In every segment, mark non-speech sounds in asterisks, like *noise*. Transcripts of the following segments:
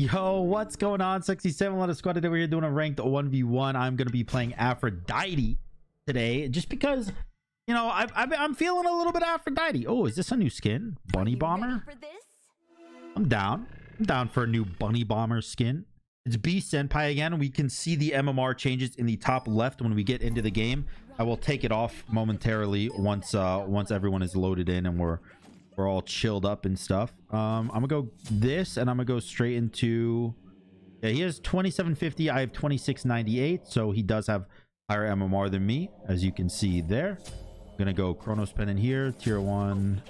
Yo, what's going on? 67 Let us squad today. We're doing a ranked 1v1. I'm going to be playing Aphrodite today just because, you know, I, I, I'm feeling a little bit Aphrodite. Oh, is this a new skin? Bunny Bomber? I'm down. I'm down for a new Bunny Bomber skin. It's B Senpai again. We can see the MMR changes in the top left when we get into the game. I will take it off momentarily once uh once everyone is loaded in and we're we're all chilled up and stuff. Um I'm gonna go this and I'm gonna go straight into yeah, he has 2750. I have 2698, so he does have higher MMR than me, as you can see there. I'm gonna go Chronos Pen in here, tier one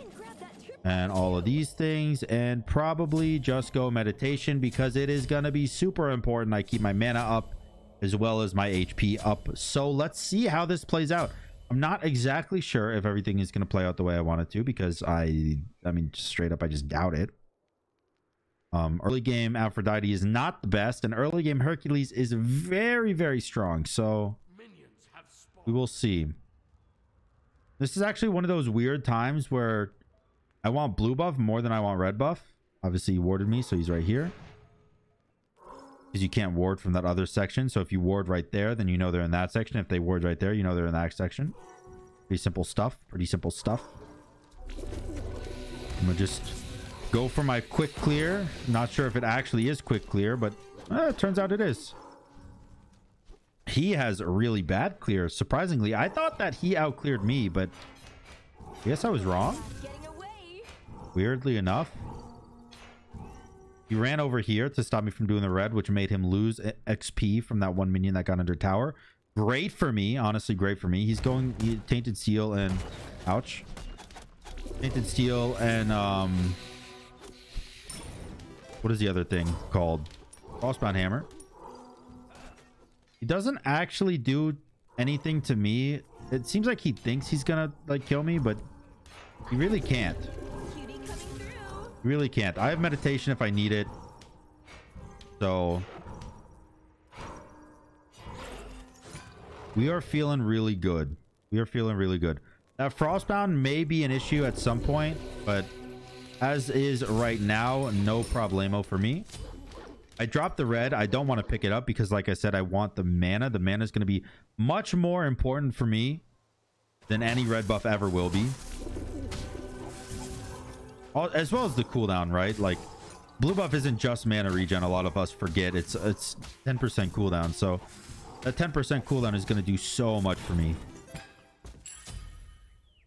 And all of these things and probably just go meditation because it is to be super important i keep my mana up as well as my hp up so let's see how this plays out i'm not exactly sure if everything is going to play out the way i want it to because i i mean just straight up i just doubt it um early game aphrodite is not the best and early game hercules is very very strong so we will see this is actually one of those weird times where I want blue buff more than I want red buff. Obviously, he warded me, so he's right here. Because you can't ward from that other section. So if you ward right there, then you know they're in that section. If they ward right there, you know they're in that section. Pretty simple stuff. Pretty simple stuff. I'm going to just go for my quick clear. Not sure if it actually is quick clear, but eh, it turns out it is. He has a really bad clear. Surprisingly, I thought that he outcleared me, but I guess I was wrong weirdly enough he ran over here to stop me from doing the red which made him lose xp from that one minion that got under tower. Great for me honestly great for me. He's going he, tainted steel and ouch. Tainted steel and um what is the other thing called? Frostbound hammer. He doesn't actually do anything to me. It seems like he thinks he's gonna like kill me but he really can't Really can't. I have meditation if I need it. So we are feeling really good. We are feeling really good. That frostbound may be an issue at some point, but as is right now, no problemo for me. I dropped the red. I don't want to pick it up because, like I said, I want the mana. The mana is going to be much more important for me than any red buff ever will be. As well as the cooldown, right? Like blue buff isn't just mana regen. A lot of us forget it's it's 10% cooldown. So that 10% cooldown is going to do so much for me.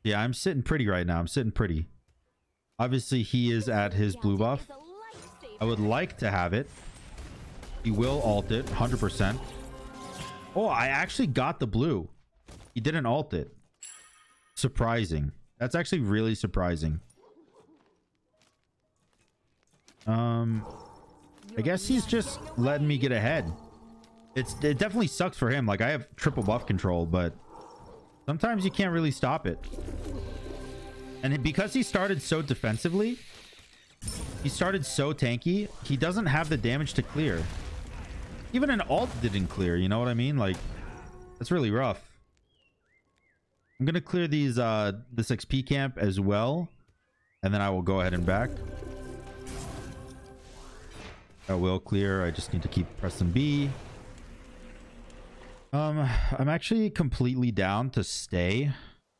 Yeah, I'm sitting pretty right now. I'm sitting pretty. Obviously, he is at his blue buff. Is a lifesaver. I would like to have it. He will alt it 100%. Oh, I actually got the blue. He didn't alt it. Surprising. That's actually really surprising. Um, I guess he's just letting me get ahead. It's it definitely sucks for him. Like I have triple buff control, but sometimes you can't really stop it. And because he started so defensively, he started so tanky, he doesn't have the damage to clear. Even an alt didn't clear, you know what I mean? Like that's really rough. I'm gonna clear these uh this XP camp as well, and then I will go ahead and back. That will clear. I just need to keep pressing B. Um, I'm actually completely down to stay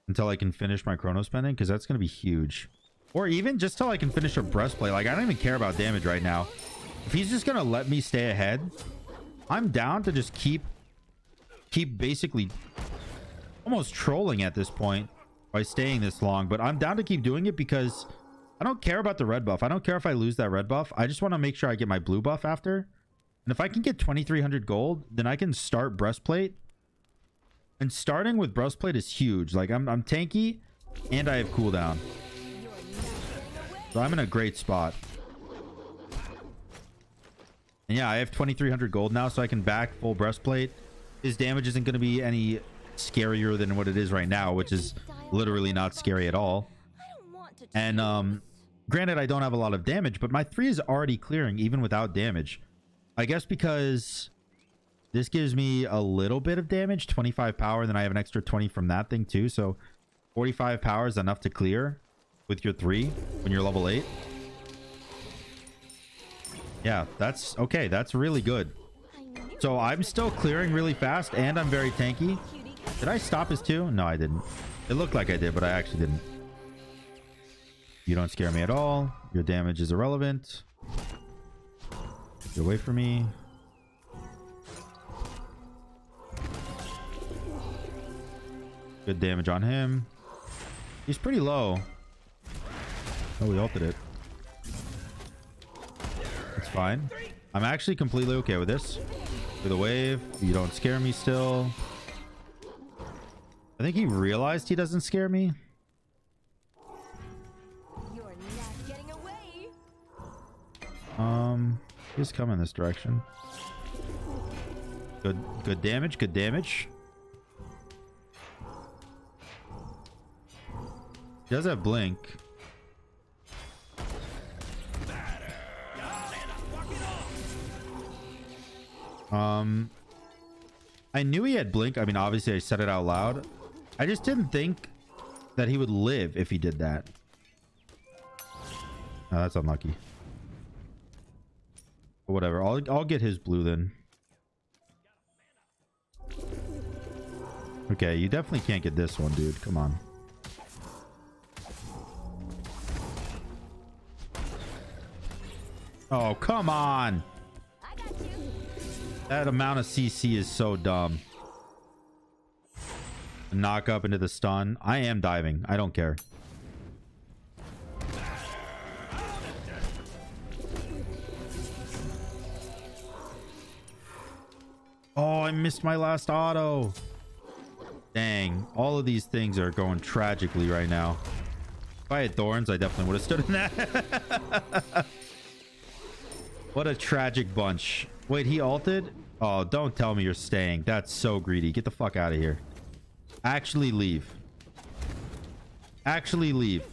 until I can finish my Chronos Pendant because that's going to be huge. Or even just till I can finish a breastplate. Like, I don't even care about damage right now. If he's just going to let me stay ahead, I'm down to just keep, keep basically almost trolling at this point by staying this long. But I'm down to keep doing it because I don't care about the red buff. I don't care if I lose that red buff. I just want to make sure I get my blue buff after. And if I can get 2300 gold, then I can start breastplate. And starting with breastplate is huge. Like I'm I'm tanky and I have cooldown. So I'm in a great spot. And yeah, I have 2300 gold now so I can back full breastplate. His damage isn't going to be any scarier than what it is right now, which is literally not scary at all. I don't want to And um granted I don't have a lot of damage, but my 3 is already clearing even without damage. I guess because this gives me a little bit of damage, 25 power, then I have an extra 20 from that thing too. So 45 power is enough to clear with your 3 when you're level 8. Yeah, that's okay. That's really good. So I'm still clearing really fast and I'm very tanky. Did I stop his two? No, I didn't. It looked like I did, but I actually didn't. You don't scare me at all. Your damage is irrelevant. Get away from me. Good damage on him. He's pretty low. Oh, we ulted it. It's fine. I'm actually completely okay with this. For the wave, you don't scare me still. I think he realized he doesn't scare me. Um, he's coming this direction. Good, good damage. Good damage. He does have blink. Um, I knew he had blink. I mean, obviously, I said it out loud. I just didn't think that he would live if he did that. Oh, that's unlucky. Whatever. I'll I'll get his blue then. Okay, you definitely can't get this one, dude. Come on. Oh, come on. That amount of CC is so dumb. Knock up into the stun. I am diving. I don't care. Oh, I missed my last auto. Dang. All of these things are going tragically right now. If I had thorns, I definitely would have stood in that. *laughs* What a tragic bunch. Wait, he ulted? Oh, don't tell me you're staying. That's so greedy. Get the fuck out of here. Actually leave. Actually leave.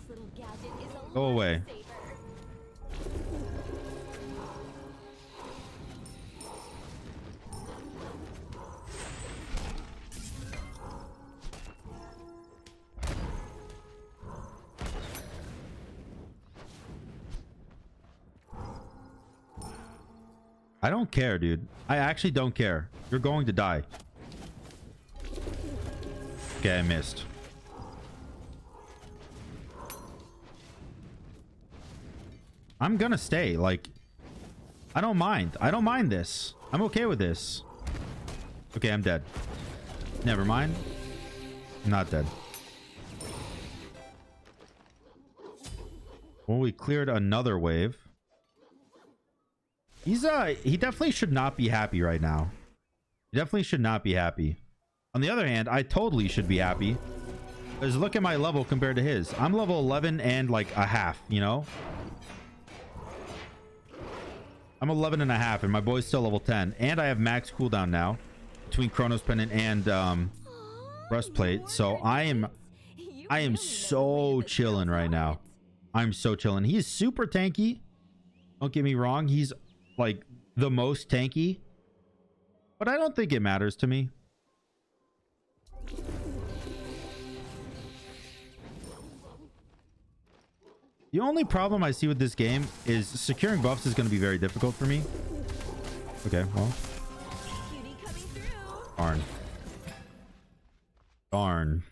Go away. I don't care, dude. I actually don't care. You're going to die. Okay, I missed. I'm gonna stay. Like, I don't mind. I don't mind this. I'm okay with this. Okay, I'm dead. Never mind. Not dead. Well, we cleared another wave. He's uh he definitely should not be happy right now. He definitely should not be happy. On the other hand, I totally should be happy. Because look at my level compared to his. I'm level 11 and like a half, you know? I'm 11 and a half and my boy's still level 10. And I have max cooldown now between Chronos Pendant and um, Breastplate. So I am I am so chilling right now. I'm so chilling. He's super tanky. Don't get me wrong. He's like the most tanky. But I don't think it matters to me. The only problem I see with this game is securing buffs is going to be very difficult for me. Okay, well, darn. Darn.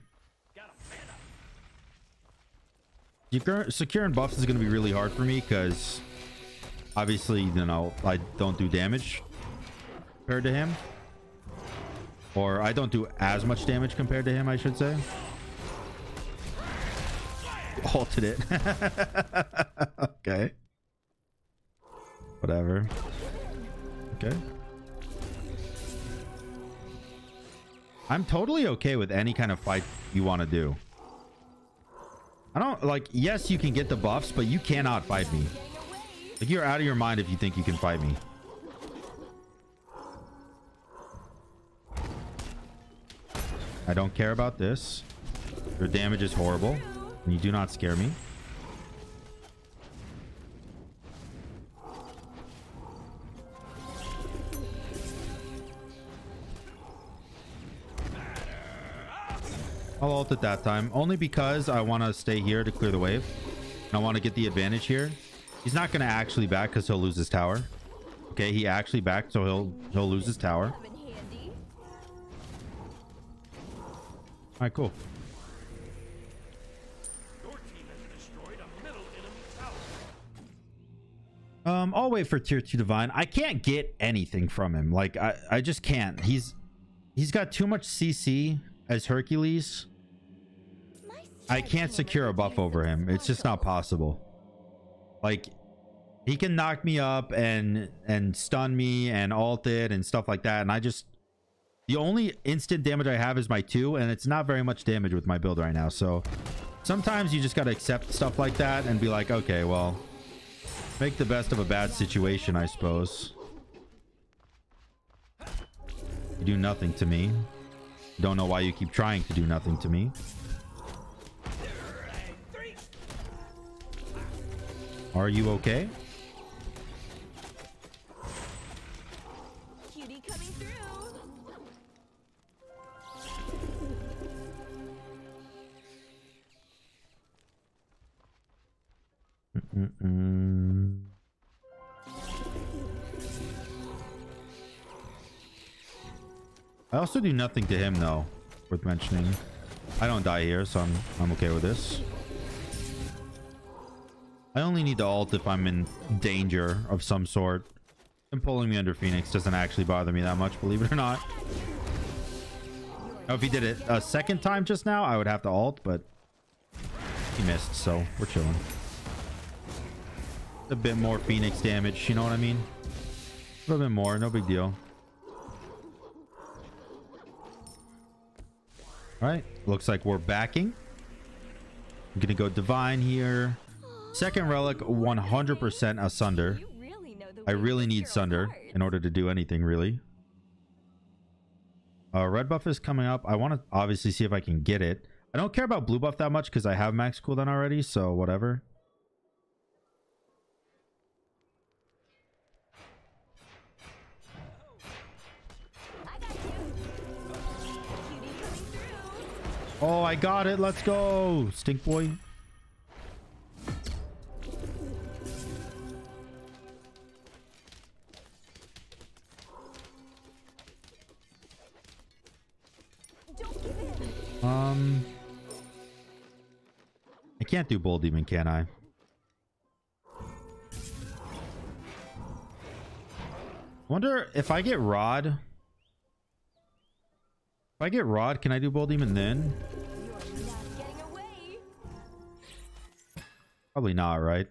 Securing buffs is going to be really hard for me because obviously, you know, I don't do damage compared to him. Or I don't do as much damage compared to him, I should say. Halted it. *laughs* okay. Whatever. Okay. I'm totally okay with any kind of fight you want to do. I don't like, yes, you can get the buffs, but you cannot fight me. Like, you're out of your mind if you think you can fight me. I don't care about this. Your damage is horrible, and you do not scare me. I'll ult at that time, only because I want to stay here to clear the wave. I want to get the advantage here. He's not going to actually back because he'll lose his tower. Okay, he actually backed, so he'll he'll lose his tower. All right, cool. Um, I'll wait for tier two divine. I can't get anything from him. Like I, I just can't. He's he's got too much CC as Hercules. I can't secure a buff over him. It's just not possible. Like he can knock me up and and stun me and alt it and stuff like that. And I just the only instant damage I have is my two, and it's not very much damage with my build right now. So sometimes you just gotta accept stuff like that and be like, okay, well, make the best of a bad situation, I suppose. You do nothing to me. Don't know why you keep trying to do nothing to me. Are you okay? I also do nothing to him though, worth mentioning. I don't die here, so I'm I'm okay with this. I only need to ult if I'm in danger of some sort. And pulling me under Phoenix doesn't actually bother me that much, believe it or not. If he did it a second time just now, I would have to ult, but he missed, so we're chilling. A bit more Phoenix damage, you know what I mean? A little bit more, no big deal. All right, looks like we're backing. I'm gonna go divine here. Second relic, 100% asunder. I really need Sunder in order to do anything, really. Uh, red buff is coming up. I want to obviously see if I can get it. I don't care about blue buff that much because I have max cooldown already, so whatever. Oh, I got it. Let's go. Stink boy. Um, I can't do bull demon, can I? Wonder if I get rod. If I get rod, can I do bull demon then? Probably not, right?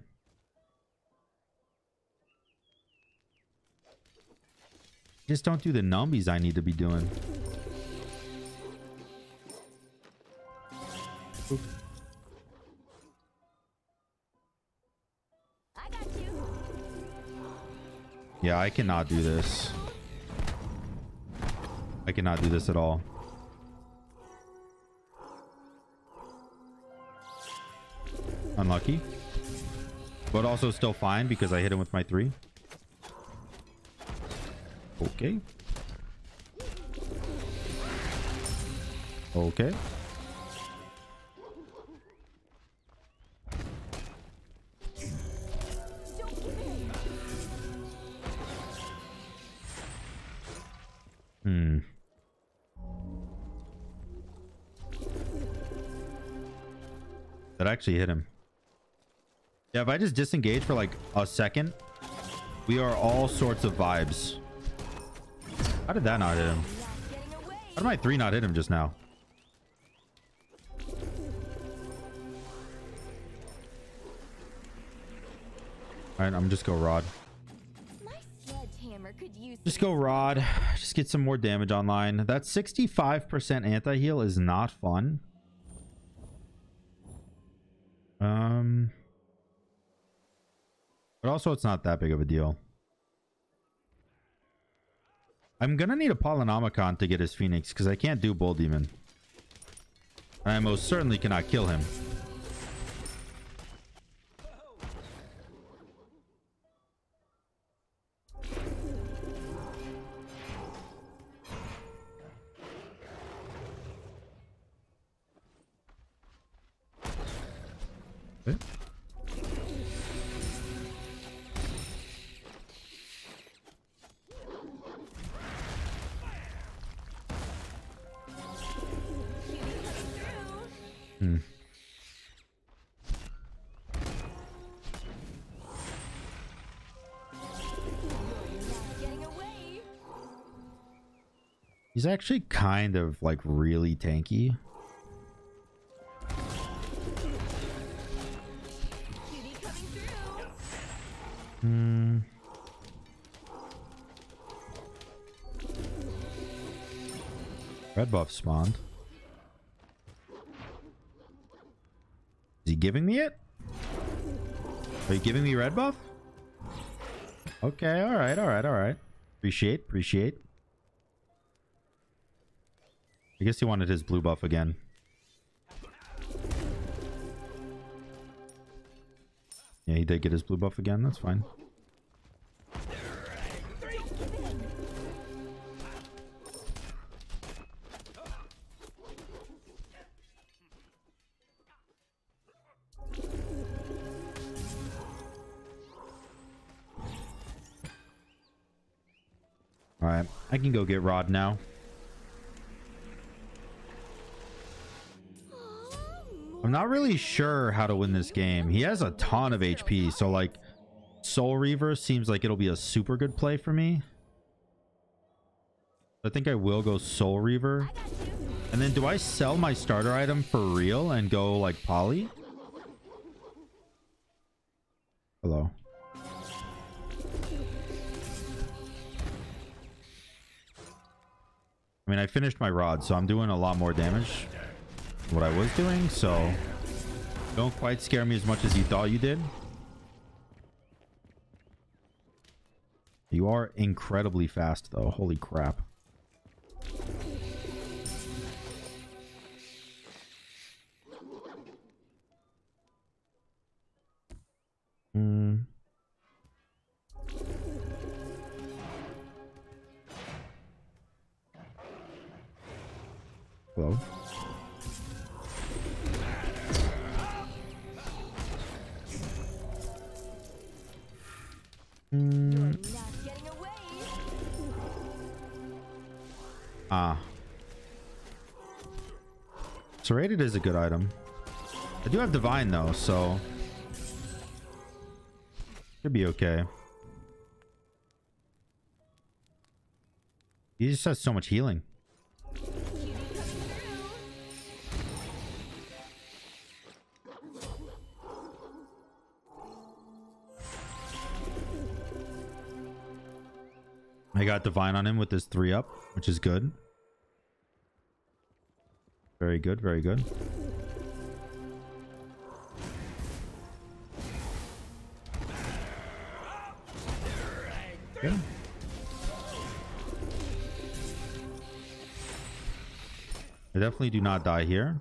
Just don't do the numbies I need to be doing. Yeah, I cannot do this. I cannot do this at all. Unlucky. But also still fine because I hit him with my three. Okay. Okay. Hmm. That actually hit him. Yeah, if I just disengage for like a second, we are all sorts of vibes. How did that not hit him? How did my three not hit him just now? Alright, I'm just go rod. Just go rod. Just get some more damage online. That 65% anti-heal is not fun. Um, but also it's not that big of a deal. I'm gonna need a Polynomicon to get his Phoenix because I can't do Bull Demon. And I most certainly cannot kill him. Actually kind of like really tanky. Hmm. Red buff spawned. Is he giving me it? Are you giving me red buff? Okay, alright, alright, alright. Appreciate, appreciate. I guess he wanted his blue buff again. Yeah, he did get his blue buff again. That's fine. All right, I can go get Rod now. I'm not really sure how to win this game. He has a ton of HP, so like Soul Reaver seems like it'll be a super good play for me. I think I will go Soul Reaver. And then do I sell my starter item for real and go like Poly? Hello. I mean, I finished my rod, so I'm doing a lot more damage what I was doing, so don't quite scare me as much as you thought you did. You are incredibly fast, though. Holy crap. Hmm. Hello. Ah. Serrated is a good item. I do have Divine though, so should be okay. He just has so much healing. I got Divine on him with this three up, which is good. Very good, very good. Okay. I definitely do not die here.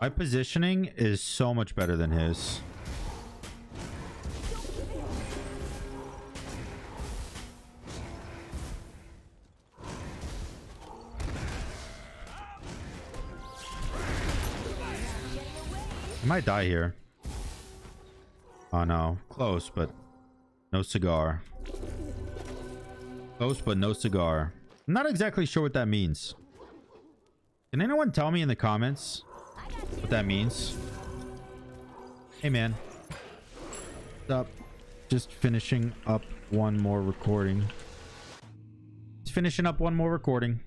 My positioning is so much better than his. I might die here. Oh no. Close, but no cigar. Close, but no cigar. I'm not exactly sure what that means. Can anyone tell me in the comments what that means? Hey, man. What's up? Just finishing up one more recording. Just finishing up one more recording.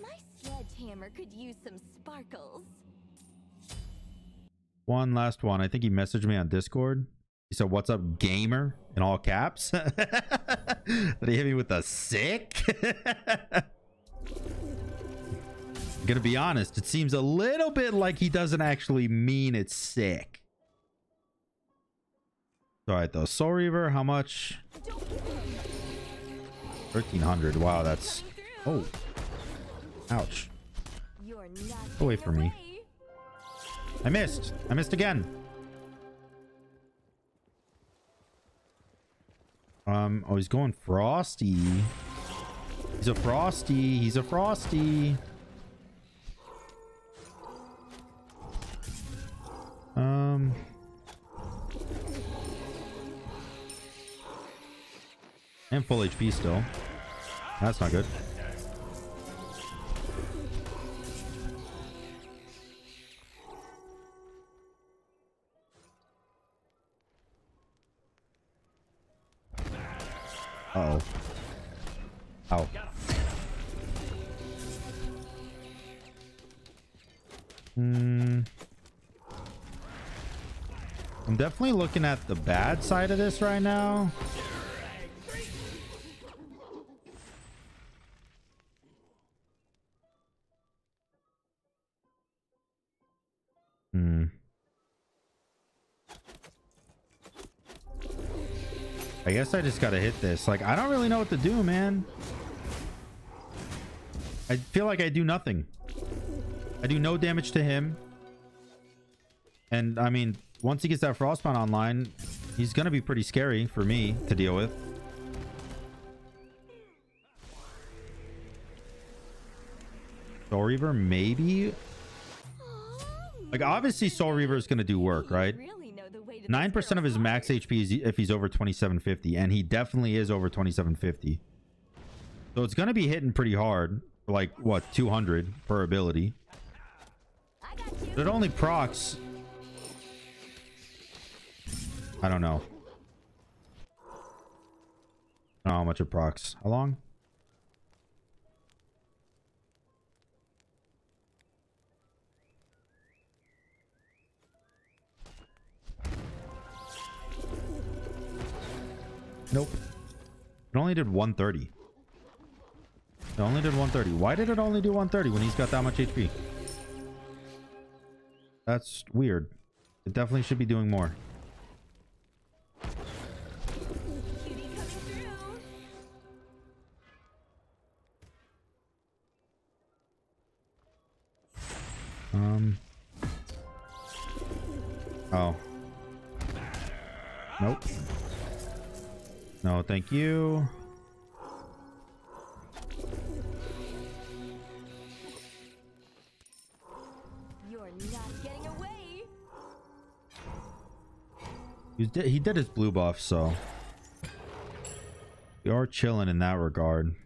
My sledgehammer could use some sparkles. One last one. I think he messaged me on Discord. He said, What's up, gamer? In all caps. *laughs* Did he hit me with a sick? *laughs* Gonna be honest, it seems a little bit like he doesn't actually mean it's sick. All right, though. Soul Reaver, how much? Don't give in. 1300. Wow, that's. Oh, ouch. Away from me. I missed. I missed again. Um, oh, he's going frosty. He's a frosty. He's a frosty. Um. And full HP still. That's not good. Uh oh. Ow. Hmm. I'm definitely looking at the bad side of this right now. Hmm. I guess I just gotta hit this. Like, I don't really know what to do, man. I feel like I do nothing. I do no damage to him. And, I mean, once he gets that Frostbound online, he's gonna be pretty scary for me to deal with. Soul Reaver, maybe? Like, obviously Soul Reaver is gonna do work, right? Really know the way to Nine this percent of his max. HP is if he's over 2750, and he definitely is over 2750. So it's gonna be hitting pretty hard, like what 200 per ability. It only procs. I don't know. Know how much it procs. How long? Nope. It only did 130. It only did 130. Why did it only do 130 when he's got that much HP? That's weird. It definitely should be doing more. Thank you. You're not getting away. He did, he did his blue buff, so we are chilling in that regard.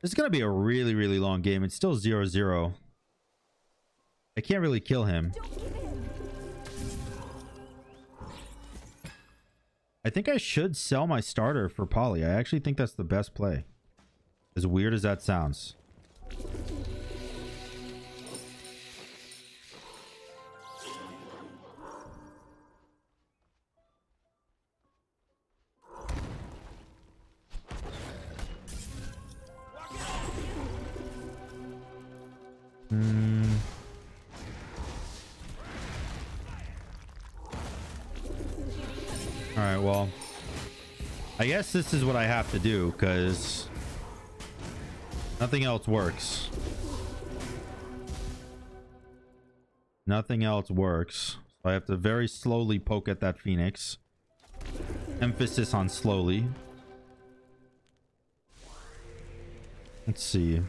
This is gonna be a really, really long game. It's still 0-0. I can't really kill him. I think I should sell my starter for Polly. I actually think that's the best play. As weird as that sounds. This is what I have to do because nothing else works. Nothing else works. So I have to very slowly poke at that Phoenix. Emphasis on slowly. Let's see.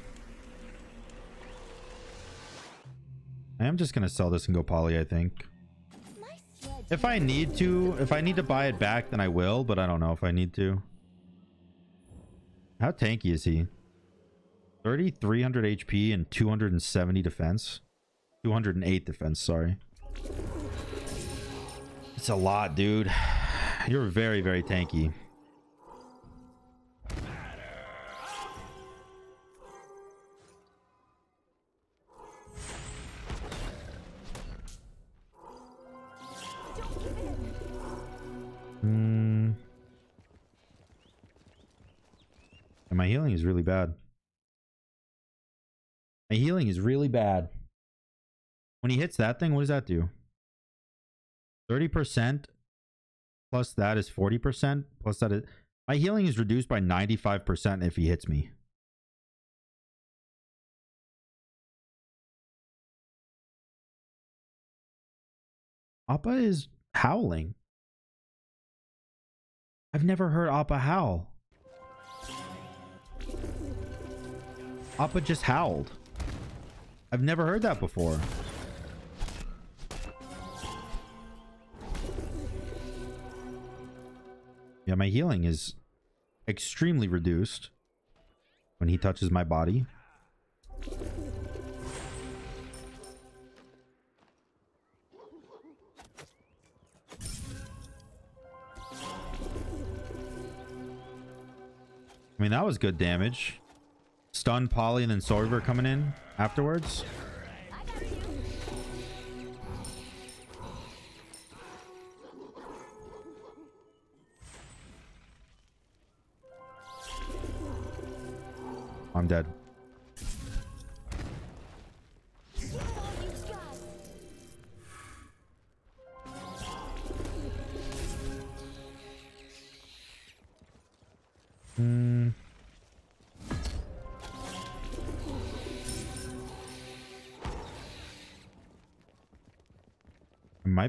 I am just going to sell this and go poly, I think. If I need to, if I need to buy it back, then I will, but I don't know if I need to. How tanky is he? 3300 HP and 270 defense. 208 defense, sorry. It's a lot, dude. You're very, very tanky. Hmm. And my healing is really bad. My healing is really bad. When he hits that thing, what does that do? 30% plus that is 40% plus that is my healing is reduced by 95% if he hits me. Appa is howling. I've never heard Appa howl. Appa just howled. I've never heard that before. Yeah, my healing is extremely reduced when he touches my body. I mean, that was good damage. Stun, Polly, and then Soul Reaver coming in afterwards. I'm dead.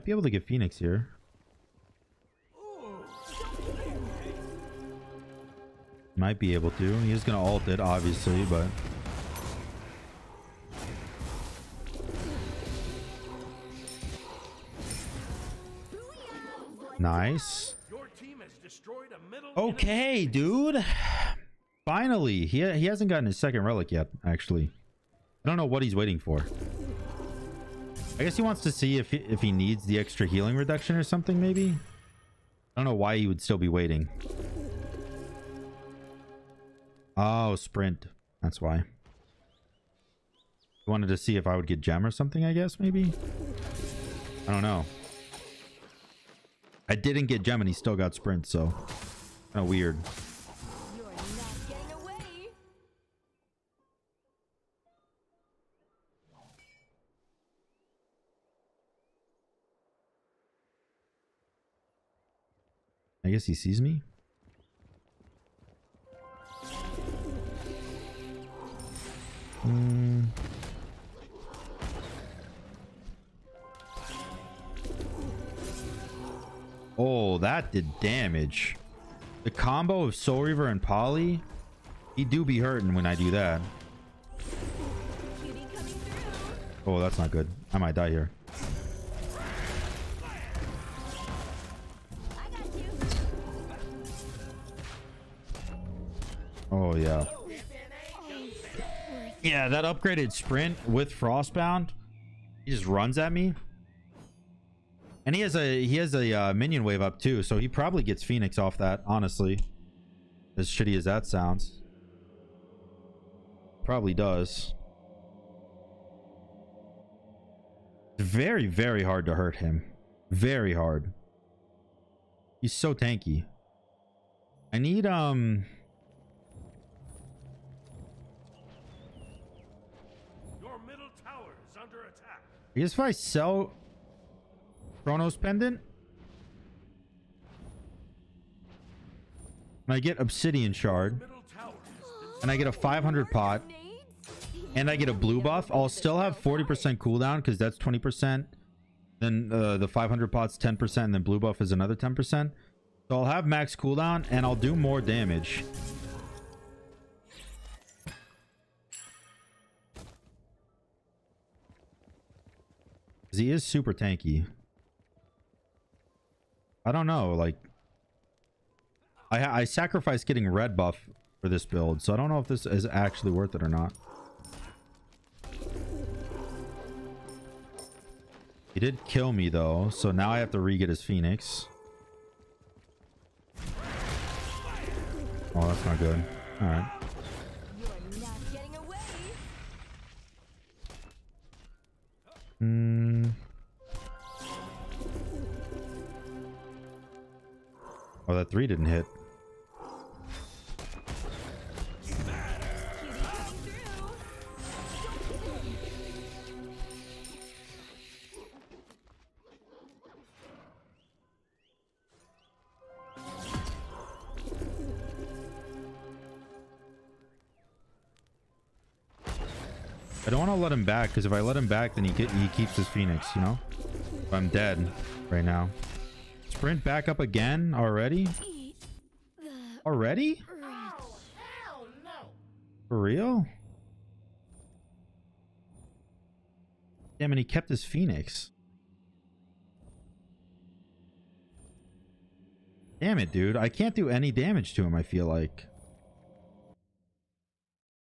Might be able to get Phoenix here. Might be able to. He's gonna ult it, obviously, but nice. Okay, dude. Finally, he he hasn't gotten his second relic yet. Actually, I don't know what he's waiting for. I guess he wants to see if he, if he needs the extra healing reduction or something. Maybe. I don't know why he would still be waiting. Oh, sprint. That's why. He wanted to see if I would get gem or something. I guess maybe. I don't know. I didn't get gem and he still got sprint, so kind of weird. Guess he sees me. Hmm. Oh, that did damage. The combo of Soul Reaver and Polly, he do be hurting when I do that. Oh, that's not good. I might die here. Oh yeah. Yeah, that upgraded sprint with Frostbound, he just runs at me. And he has a he has a uh, minion wave up too, so he probably gets Phoenix off that. Honestly, as shitty as that sounds, probably does. It's very very hard to hurt him. Very hard. He's so tanky. I need um. I guess if I sell Chronos Pendant, and I get Obsidian Shard, and I get a 500 pot, and I get a blue buff, I'll still have 40% cooldown because that's 20%. Then uh, the 500 pot's 10%, and then blue buff is another 10%. So I'll have max cooldown, and I'll do more damage. He is super tanky. I don't know, like... I, I sacrificed getting red buff for this build, so I don't know if this is actually worth it or not. He did kill me though, so now I have to re-get his phoenix. Oh, that's not good. Alright. Oh, that three didn't hit. I don't want to let him back because if I let him back, then he get he keeps his phoenix. You know, I'm dead right now. Sprint back up again already? Already? For real? Damn, and he kept his phoenix. Damn it, dude. I can't do any damage to him, I feel like.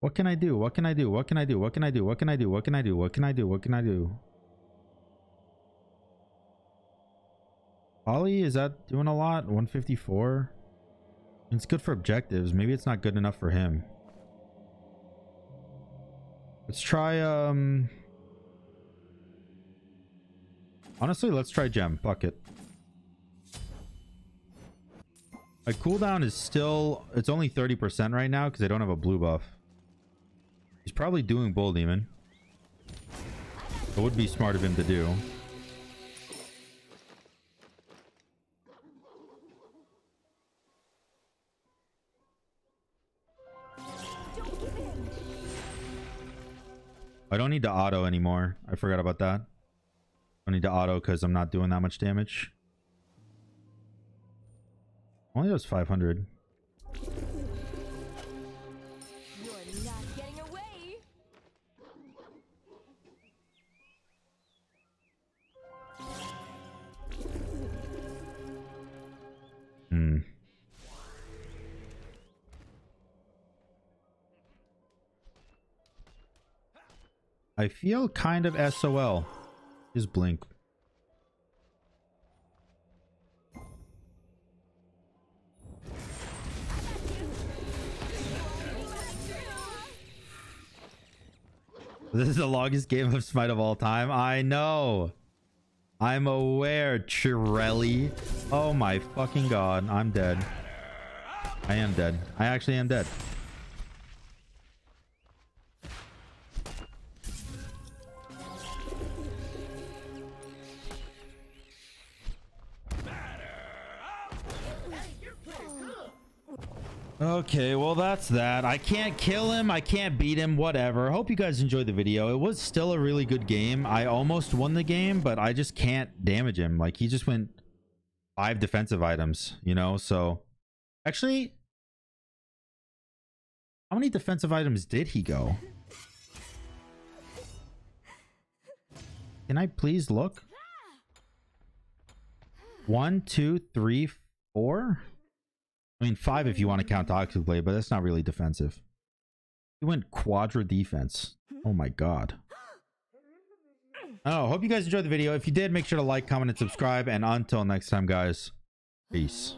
What can I do? What can I do? What can I do? What can I do? What can I do? What can I do? What can I do? What can I do? Ollie, is that doing a lot? 154? It's good for objectives. Maybe it's not good enough for him. Let's try, um... Honestly, let's try Gem. Fuck it. My cooldown is still... It's only 30% right now because I don't have a blue buff. He's probably doing Bull Demon. It would be smart of him to do. I don't need to auto anymore. I forgot about that. I need to auto because I'm not doing that much damage. Only does 500. I feel kind of SOL. Just blink. This is the longest game of Smite of all time. I know. I'm aware, Chirelli. Oh my fucking god. I'm dead. I am dead. I actually am dead. Okay, well that's that. I can't kill him. I can't beat him. Whatever. Hope you guys enjoyed the video. It was still a really good game. I almost won the game, but I just can't damage him. Like he just went five defensive items, you know? So actually, how many defensive items did he go? Can I please look? One, two, three, four. I mean, five if you want to count Toxic Blade, but that's not really defensive. He went quadra defense. Oh my god. Oh, hope you guys enjoyed the video. If you did, make sure to like, comment, and subscribe. And until next time, guys, peace.